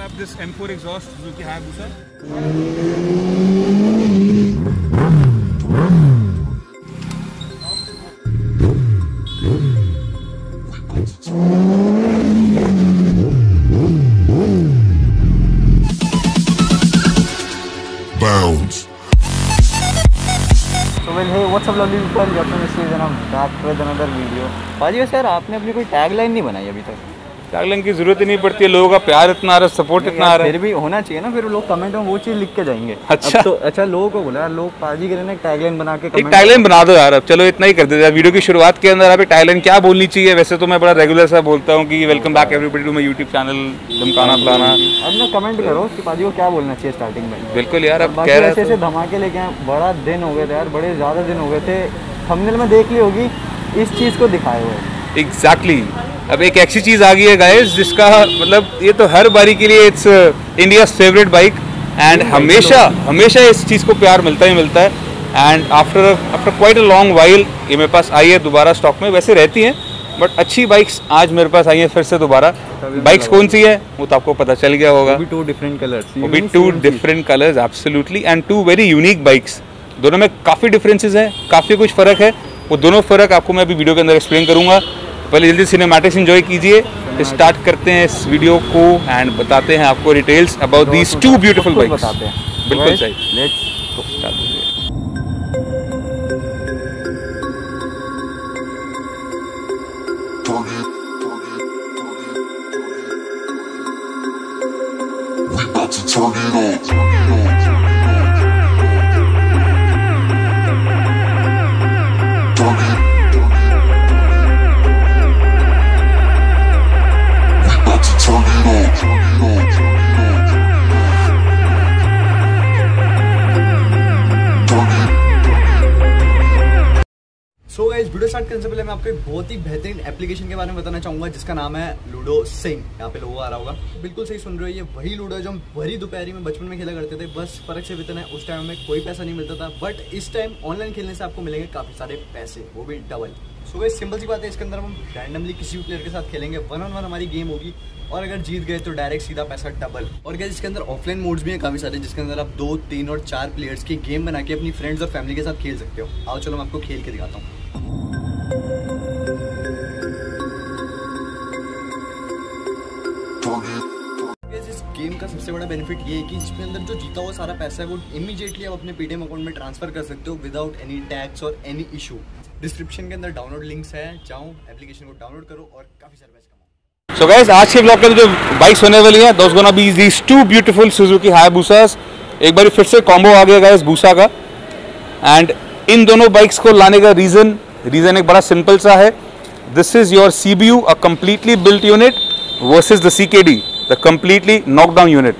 fire up this M4 exhaust Suzuki Hayabusa. Bounds. So well, hey, what's up lovely people? Welcome to season I'm back with another video. पाजी वैसे यार आपने अपनी कोई tagline नहीं बनाई अभी तक टैगलाइन की ज़रूरत ही नहीं पड़ती है लोगों का प्यार इतना आ रहा है सपोर्ट इतना आ रहा है। फिर भी होना चाहिए ना फिर लोग कमेंट में वो चीज़ लिख के जाएँगे। अच्छा। तो अच्छा लोगों को बोला लोग पाजी के लिए ना टैगलाइन बना के एक टैगलाइन बना दो यार अब चलो इतना ही कर देते हैं। वीडियो की शुरुआत के अंदर आप टैगलाइन क्या बोलनी चाहिए? वैसे तो मैं बड़ा रेगुलर सा बोलता हूँ कि welcome back everybody to my YouTube channel धमकाना फलाना। अब ना कमेंट करो कि पाजी को क्या बोलना चाहिए स्टार्टिंग में। बिल्कुल यार अब कह रहे ऐसे धमाके लेके बड़ा दिन हो गए थे यार बड़े ज़्यादा दिन हो गए थे। थंबनेल में देख ली होगी इस चीज़ को दिखाए हुए। एग्जैक्टली अब एक ऐसी चीज़ आ गई है गाइस जिसका मतलब ये तो हर बारी के लिए it's India favourite bike and हमेशा हमेशा इस चीज़ को प्यार मिलता ही मिलता है and after after quite a long while ये मेरे पास आई है दोबारा स्टॉक में वैसे रहती हैं बट अच्छी बाइक्स आज मेरे पास आई हैं फिर से दोबारा। बाइक्स कौन सी है? वो तो आपको पता चल गया होगा। टू डिफरेंट कलर्स वो भी two different colours absolutely and two very unique bikes दोनों में काफ़ी डिफरेंसेस हैं काफ़ी कुछ फ़र्क है। वो दोनों फ़र्क आपको मैं अभी वीडियो के अंदर एक्सप्लेन करूँगा। पहले जल्दी सिनेमैटिक्स एंजॉय कीजिए स्टार्ट करते हैं इस वीडियो को एंड बताते हैं आपको details about these two beautiful bikes बताते हैं। बिल्कुल सही। Let's turn it on. So guys video start करने से पहले मैं आपको एक बहुत ही बेहतरीन एप्लीकेशन के बारे में बताना चाहूँगा, जिसका नाम है लूडो सिंह यहाँ पे लोगो आ रहा होगा। बिल्कुल सही सुन रहे हो, ये वही लूडो है जो हम भरी दोपहरी में बचपन में खेला करते थे। बस फ़र्क सिर्फ़ इतना है, उस टाइम में कोई पैसा नहीं मिलता था बट इस टाइम ऑनलाइन खेलने से आपको मिलेंगे काफ़ी सारे पैसे, वो भी डबल सो गाइस सिंपल सी बात है, इसके अंदर हम रैंडमली किसी भी प्लेयर के साथ खेलेंगे वन ऑन वन हमारी गेम होगी, और अगर जीत गए तो डायरेक्ट सीधा पैसा डबल और क्या इसके अंदर ऑफलाइन मोड्स भी हैं काफ़ी सारे, जिसके अंदर आप दो, तीन और चार प्लेयर्स की गेम बना के अपनी फ्रेंड्स और फैमिली के साथ खेल सकते हो। आओ चलो, मैं आपको खेल के दिखाता हूँ। सबसे बड़ा बेनिफिट ये है कि इसके अंदर जो जीता हुआ सारा पैसा है, वो इमीडिएटली आप अपने पेटीएम अकाउंट में ट्रांसफ़र कर सकते हो विदाउट एनी टैक्स और एनी इशू डिस्क्रिप्शन के अंदर डाउनलोड लिंक्स है, जाओ एप्लीकेशन को डाउनलोड करो और काफ़ी सारे पैसे सो गाइस आज के ब्लॉग के अंदर जो बाइक्स होने वाली हैं दोस्त gonna be these two beautiful Suzuki Hayabusas एक बार फिर से कॉम्बो आ गया गाइस बूसा का. एंड इन दोनों बाइक्स को लाने का रीज़न रीज़न एक बड़ा सिंपल सा है. This is your C B U a completely built unit versus the C K D the completely knockdown unit.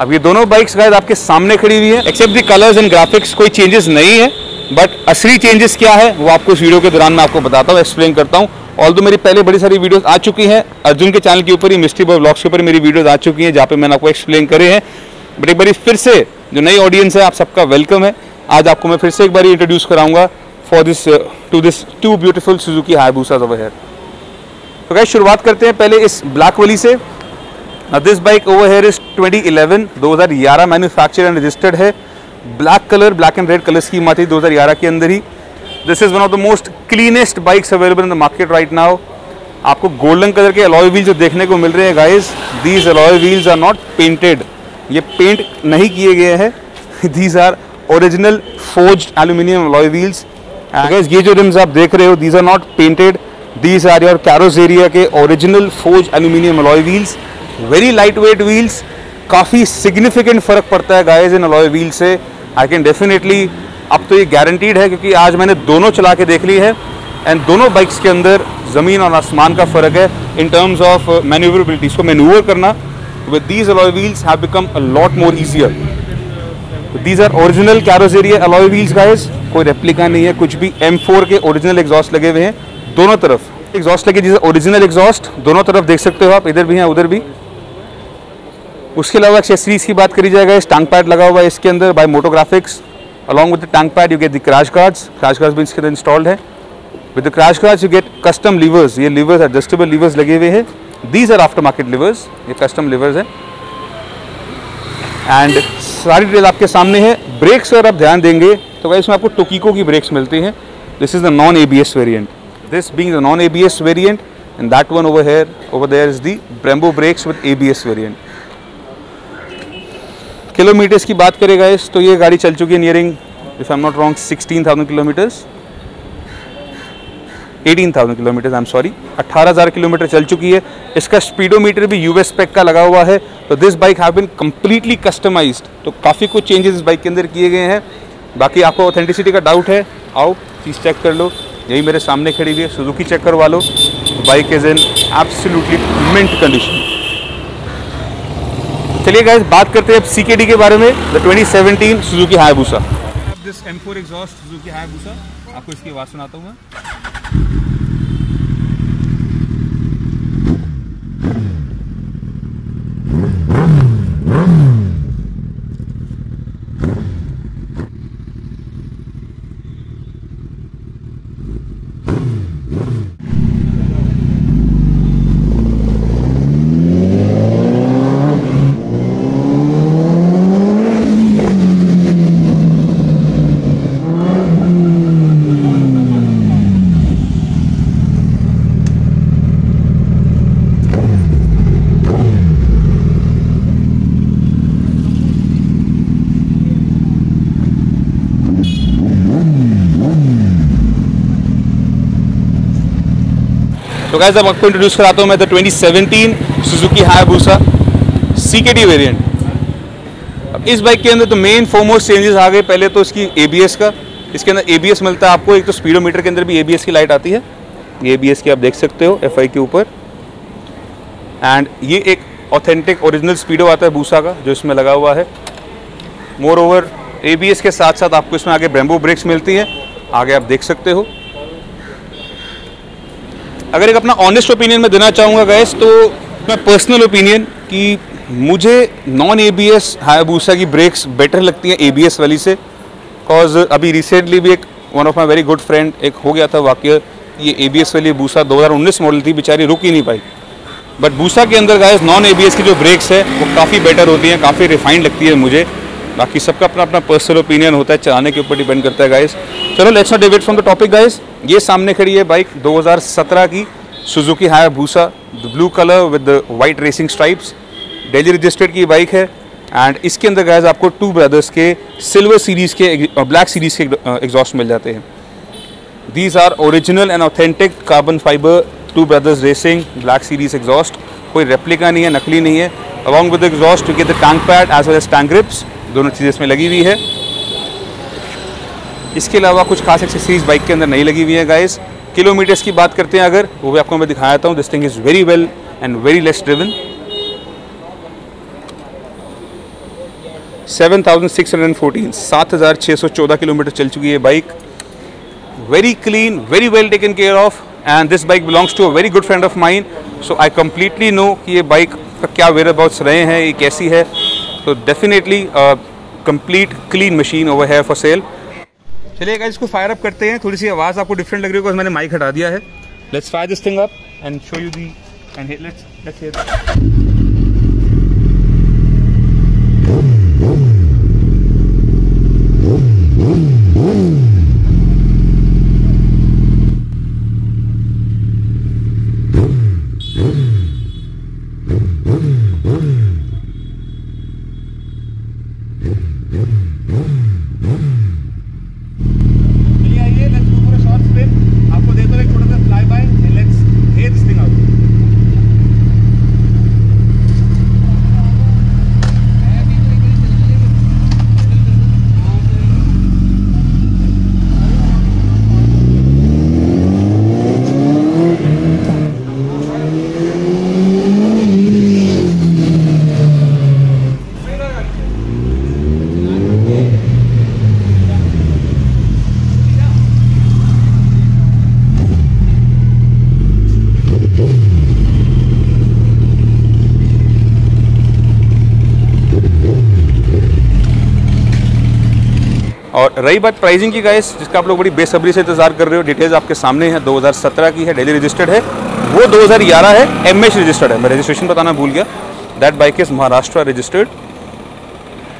अब ये दोनों बाइक्स गाइस आपके सामने खड़ी हुई है। Except the colours and graphics कोई चेंजेस नहीं है बट असली चेंजेस क्या है, वो आपको इस वीडियो के दौरान मैं आपको बताता हूँ एक्सप्लेन करता हूँ। ऑल मेरी पहले बड़ी सारी वीडियोस आ चुकी हैं, अर्जुन के चैनल के ऊपर ही मिस्ट्री बॉय ब्लॉग्स के ऊपर मेरी वीडियोस आ चुकी हैं, जहाँ पे मैंने आपको एक्सप्लेन करे हैं। बट एक बारी फिर से, जो नई ऑडियंस है, आप सबका वेलकम है। आज आपको मैं फिर से एक बार इंट्रोड्यूस कराऊँगा for this two this two beautiful Suzuki Hayabusas over here तो गाइस शुरुआत करते हैं पहले इस ब्लैक वाली से। This bike over here is 2011 2011 manufacture and registered है। Black colour black and red colour scheme आती है 2011 के अंदर ही। This is one of the most cleanest bikes available in the market right now आपको गोल्डन कलर के alloy wheel जो देखने को मिल रहे हैं guys these alloy wheels are not painted ये पेंट नहीं किए गए हैं। These are original forged aluminium alloy wheels guys ये जो रिम्स आप देख रहे हो these are not painted these are your Carrozzeria के original forge aluminium alloy wheels very light weight wheels काफ़ी सिग्निफिकेंट फ़र्क पड़ता है गाइस इन अलॉय व्हील से। आई कैन डेफिनेटली अब तो ये गारंटीड है क्योंकि आज मैंने दोनों चला के देख ली है। एंड दोनों बाइक्स के अंदर ज़मीन और आसमान का फ़र्क है इन टर्म्स ऑफ़ मैन्यूवरेबिलिटी इसको मैन्यूवर करना। With these alloy wheels have become a lot more easier these are original Carrozzeria alloy wheels guys कोई रेप्लिका नहीं है, कुछ भी M4 के ओरिजिनल एग्जॉस्ट लगे हुए हैं। दोनों तरफ़। एग्जॉस्ट लगे, जिसे ओरिजिनल एग्जॉस्ट, दोनों तरफ़ देख सकते हो आप, इधर भी हैं, उधर भी। उसके अलावा एक्सेसरीज की बात करी जाएगा, इस टैंक पैड लगा हुआ है इसके अंदर by Motographics along with the tank pad you get the crash guards crash guards भी इसके अंदर इंस्टॉल्ड है। With the crash guards you get custom levers ये लीवर्स एडजस्टेबल लीवर्स लगे हुए हैं। These are aftermarket levers ये custom levers हैं। एंड सारी डिटेल आपके सामने है। ब्रेक्स अगर आप ध्यान देंगे तो भाई इसमें आपको टोकीको की ब्रेक्स मिलती हैं। This is the non A B S variant B S variant and that one over here over there is the Brembo brakes with A B S variant kilometres की बात करेगा इस तो ये गाड़ी चल चुकी है nearing if I am not wrong sixteen thousand kilometres 18,000 kilometre I am sorry 18,000 kilometre चल चुकी है। इसका स्पीडोमीटर भी यूएस स्पेक का लगा हुआ है। तो this bike have been completely customised तो काफ़ी कुछ चेंजेस इस बाइक के अंदर किए गए हैं। बाकी आपको ऑथेंटिसिटी का डाउट है आओ चीज़ चेक कर लो। यही मेरे सामने खड़ी हुई है सुजुकी चक्कर वालों। Bike is in absolutely mint condition चलिए गाइस बात करते हैं अब सीकेडी के बारे में the 2017 Suzuki Hayabusa this M4 exhaust Suzuki Hayabusa आपको इसकी आवाज़ सुनाता हूँ मैं। तो गाइस अब आपको इंट्रोड्यूस कराता हूँ मैं the 2017 Suzuki Hayabusa CKD variant अब इस बाइक के अंदर तो मेन फोमोस्ट चेंजेस आ गए। पहले तो इसकी एबीएस का। इसके अंदर एबीएस मिलता है आपको। एक तो स्पीडोमीटर के अंदर भी एबीएस की लाइट आती है। ये एबीएस की आप देख सकते हो एफआई के ऊपर। एंड ये एक ऑथेंटिक ओरिजिनल स्पीडो आता है बूसा का, जो इसमें लगा हुआ है। मोर ओवर ए के साथ साथ आपको इसमें आगे ब्रेम्बो ब्रेक्स मिलती हैं। आगे आप देख सकते हो। अगर एक अपना ऑनेस्ट ओपिनियन मैं देना चाहूँगा गैस तो मैं पर्सनल ओपिनियन कि मुझे non A B S Hayabusa की ब्रेक्स बेटर लगती हैं ए बी एस वाली से बिकॉज़ अभी रिसेंटली भी एक one of my very good friend एक हो गया था वाक्य, ये ए बी एस वाली बूसा 2019 मॉडल थी, बेचारी रुक ही नहीं पाई। बट बूसा के अंदर guys non A B S की जो ब्रेक्स है, वो काफ़ी बेटर होती हैं, काफ़ी रिफाइंड लगती है मुझे। बाकी सबका अपना अपना पर्सनल ओपिनियन होता है, चलाने के ऊपर डिपेंड करता है गाइस चलो let's not deviate from the topic guys ये सामने खड़ी है बाइक 2017 की Suzuki Hayabusa the blue colour with white racing stripes Delhi registered की बाइक है. एंड इसके अंदर गाइस आपको टू ब्रदर्स के सिल्वर सीरीज़ के ब्लैक सीरीज़ के एग्जॉस्ट मिल जाते हैं. These are original and authentic carbon fibre Two Brothers racing black series exhaust कोई रेप्लिका नहीं है, नकली नहीं है. Along with the exhaust, you get tank pad as well as tank grips. दोनों चीज़ें इसमें लगी हुई है। इसके अलावा कुछ खास एक्सेसरीज बाइक के अंदर नहीं लगी हुई है गाइस किलोमीटर्स की बात करते हैं अगर वो भी आपको मैं दिखाया था this thing is very well and very less driven 7,614 7,614 kilometre चल चुकी है bike very clean, very well taken care of and this bike belongs to a very good friend of mine. So I completely know कि ये bike का क्या where abouts रहे हैं ये कैसी है। तो definitely complete clean machine over है फॉर सेल चलिए गाइस इसको फायर अप करते हैं। थोड़ी सी आवाज़ आपको डिफरेंट लग रही है मैंने माइक हटा दिया है। Let's fire this thing up and show you the and let's let's hear चलिए आइए let's go for a short spin आपको दे दो एक छोटा सा fly by and let's hear this thing out और रही बात प्राइसिंग की गाइस जिसका आप लोग बड़ी बेसब्री से इंतज़ार कर रहे हो डिटेल्स आपके सामने है। 2017 की है डेली रजिस्टर्ड है। वो 2011 है एम एच रजिस्टर्ड है। मैं रजिस्ट्रेशन बताना भूल गया। That bike is Maharashtra registered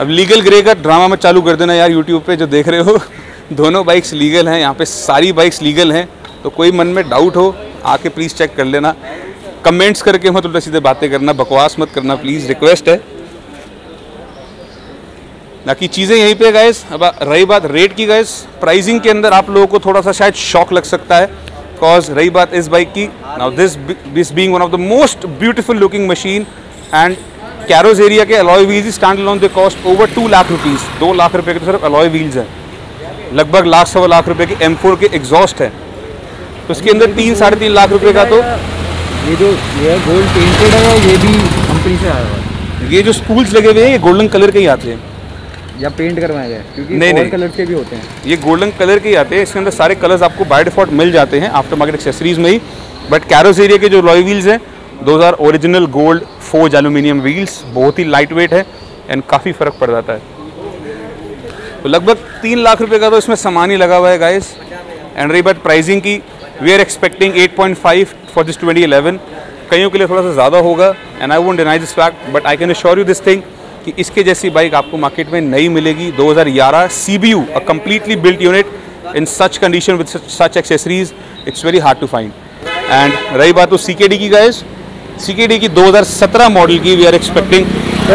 अब लीगल ग्रे का ड्रामा में चालू कर देना यार यूट्यूब पे जो देख रहे हो। दोनों बाइक्स लीगल हैं, यहाँ पे सारी बाइक्स लीगल हैं। तो कोई मन में डाउट हो, आके प्लीज़ चेक कर लेना। कमेंट्स करके मत उल्टा सीधे बातें करना, बकवास मत करना प्लीज़ रिक्वेस्ट है। बाकी चीज़ें यहीं पे गाइस अब रही बात रेट की गाइस प्राइसिंग के अंदर आप लोगों को थोड़ा सा शायद शॉक लग सकता है बिकॉज़ रही बात इस बाइक की। Now this this being one of the most beautiful looking machine and Carrozzeria के alloy wheels stand alone they cost over two lakh rupees दो लाख रुपये के तो सिर्फ़ अलॉय व्हील्स हैं। लगभग लाख सवा लाख रुपए के एम फोर के एग्जॉस्ट है। तो इसके अंदर तीन साढ़े तीन लाख रुपए का तो ये जो ये गोल्ड पेंटेड है ये भी कंपनी से आया हुआ है। ये जो स्पूल्स लगे हुए हैं ये गोल्डन कलर के ही आते हैं। या पेंट करवाए गए? क्योंकि नहीं, नहीं। कलर के भी होते हैं। ये गोल्डन कलर के ही आते हैं। इसके अंदर सारे कलर्स आपको बाय डिफ़ॉल्ट मिल जाते हैं आफ्टर मार्केट एक्सेसरीज में ही। बट कैरोस एरिया के जो लॉय व्हील्स हैं दो are original gold forged aluminium wheels बहुत ही लाइट वेट है एंड काफ़ी फ़र्क पड़ जाता है। तो लगभग तीन लाख रुपए का तो इसमें सामान ही लगा हुआ है गाइस एंड रही बात प्राइसिंग की we are expecting 8.5 for this 2011 कईयों के लिए थोड़ा सा ज़्यादा होगा and I won't deny this fact but I can assure you this thing कि इसके जैसी बाइक आपको मार्केट में नहीं मिलेगी। 2011 CBU a built unit in such condition with such, such accessories it's very hard to find. And रही बात तो CKD की गाइस CKD की 2017 मॉडल की we are expecting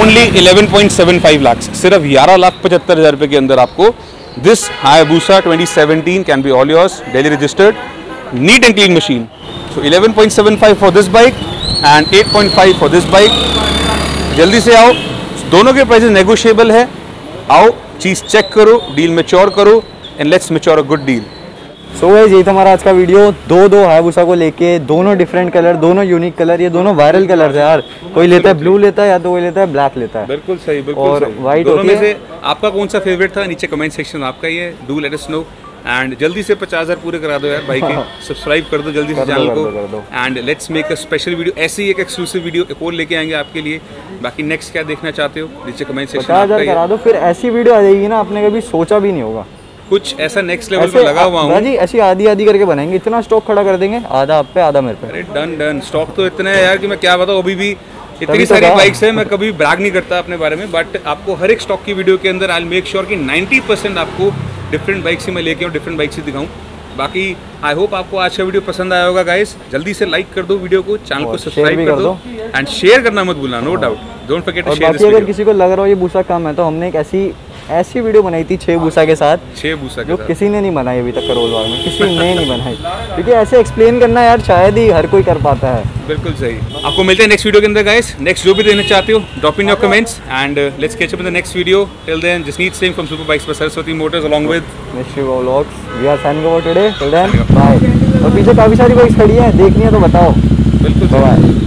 only 11.75 lakh सिर्फ़ 11 लाख पचहत्तर हज़ार रुपये के अंदर आपको this Hayabusa 2017 can be all yours Delhi registered neat and clean machine so 11.75 for this bike and 8.5 for this bike जल्दी से आओ। दोनों के प्राइसेस नेगोशिएबल है। आओ चीज़ चेक करो डील मेच्योर करो and let's mature a good deal so so, यही था हमारा आज का वीडियो दो दो हायाबुसा को लेके दोनों डिफरेंट कलर दोनों यूनिक कलर ये दोनों वायरल कलर है यार। कोई लेता है ब्लू लेता है या तो कोई लेता है ब्लैक लेता है। बिल्कुल सही बिल्कुल और दोनों होती में है? से आपका कौन सा फेवरेट था? नीचे कमेंट सेक्शन में आपका ही है do let us know and जल्दी से पचास हज़ार पूरे करा दो यार भाई के। सब्सक्राइब कर दो जल्दी से चैनल को। And let's make a special video ऐसे ही एक एक्सक्लूसिव वीडियो एक और लेके आएँगे आपके लिए। बाकी नेक्स्ट क्या देखना चाहते हो? नीचे कमेंट सेक्शन हज़ार करा दो फिर ऐसी वीडियो आ जाएगी ना आपने कभी सोचा भी नहीं होगा। कुछ ऐसा नेक्स्ट लेवल पे लगा हुआ हूँ। जी ऐसी आधी आधी करके बनाएँगे इतना स्टॉक खड़ा कर देंगे आधा आप पे आधा मेरे पे। अरे डन डन स्टॉक तो इतने है यार कि मैं क्या बताऊँ अभी भी इतनी तो सारी बाइक्स है मैं कभी ब्रैग नहीं करता अपने बारे में बट आपको हर एक स्टॉक की वीडियो के अंदर आई मेक श्योर कि 90 परसेंट आपको डिफरेंट बाइक्स ही मैं लेके आऊँ डिफरेंट बाइक्स ही दिखाऊँ। बाकी आई होप आपको आज का वीडियो पसंद आया होगा गाइस जल्दी से लाइक कर दो वीडियो को चैनल को सब्सक्राइब कर दो। एंड शेयर करना मत भूलना no doubt don't forget to share this बाकी अगर किसी को लग रहा हो ये भूसा कम है तो हमने एक ऐसी ऐसी वीडियो बनाई थी छह भूसा के साथ छह भूसा जो किसी ने नहीं बनाई अभी तक करोल बाग में किसी ने नहीं बनाई। क्योंकि ऐसे एक्सप्लेन करना यार शायद ही हर कोई कर पाता है। बिल्कुल सही। आपको मिलते हैं नेक्स्ट वीडियो के अंदर गाइस नेक्स्ट जो भी देना चाहते हो drop in your comments and let's catch up in the next video till then Jasneet Singh from Super Bikes पर Saraswati Motors along with mystery vlogs we are signing over today till then bye और पीछे काफ़ी सारी bikes खड़ी हैं देखनी है तो बताओ। बिल्कुल बाय